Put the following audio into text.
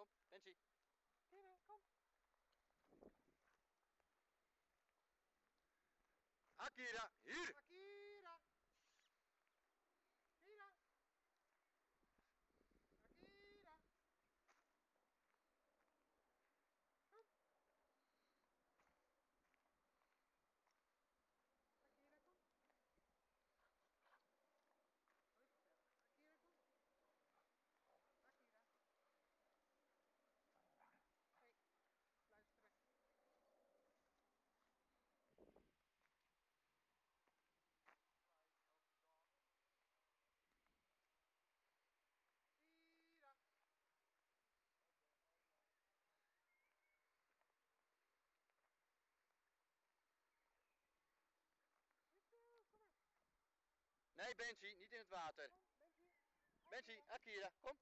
kom, Benji. Kira, kom. Akira, hier! Nee, Benji, niet in het water. Benji, Akira, kom.